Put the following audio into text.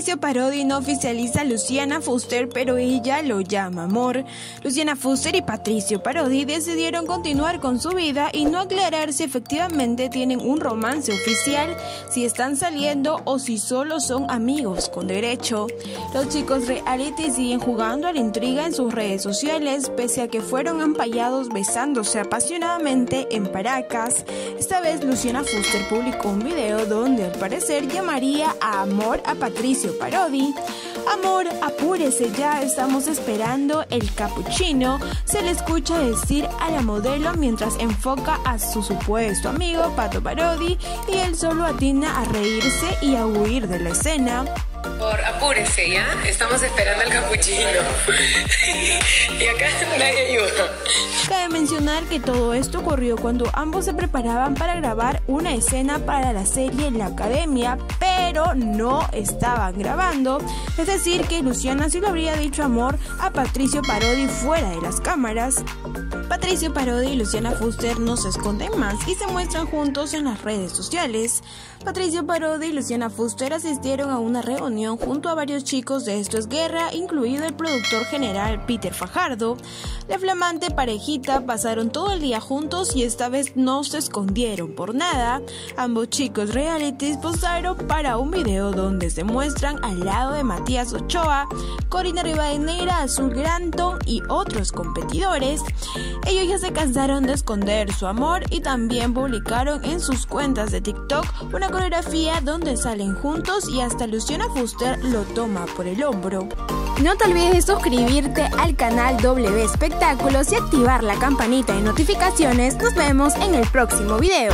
Patricio Parodi no oficializa a Luciana Fuster, pero ella lo llama amor. Luciana Fuster y Patricio Parodi decidieron continuar con su vida y no aclarar si efectivamente tienen un romance oficial, si están saliendo o si solo son amigos con derecho. Los chicos reality siguen jugando a la intriga en sus redes sociales, pese a que fueron ampallados besándose apasionadamente en Paracas. Esta vez Luciana Fuster publicó un video donde al parecer llamaría a amor a Patricio Parodi. Amor, apúrese ya, estamos esperando el capuchino. Se le escucha decir a la modelo mientras enfoca a su supuesto amigo Pato Parodi y él solo atina a reírse y a huir de la escena. Por apúrese, ¿ya? Estamos esperando el capuchino. y acá nadie ayuda. Cabe mencionar que todo esto ocurrió cuando ambos se preparaban para grabar una escena para la serie La Academia, pero no estaban grabando. Es decir, que Luciana sí lo habría dicho amor a Patricio Parodi fuera de las cámaras. Patricio Parodi y Luciana Fuster no se esconden más y se muestran juntos en las redes sociales. Patricio Parodi y Luciana Fuster asistieron a una reunión junto a varios chicos de Esto es Guerra, incluido el productor general Peter Fajardo. La flamante parejita pasaron todo el día juntos y esta vez no se escondieron por nada. Ambos chicos realities posaron para un video donde se muestran al lado de Matías Ochoa, Corina Rivadeneira, Azul Granton y otros competidores. Ellos ya se cansaron de esconder su amor y también publicaron en sus cuentas de TikTok una coreografía donde salen juntos y hasta Luciana Lo toma por el hombro. No te olvides de suscribirte al canal W Espectáculos y activar la campanita de notificaciones. Nos vemos en el próximo video.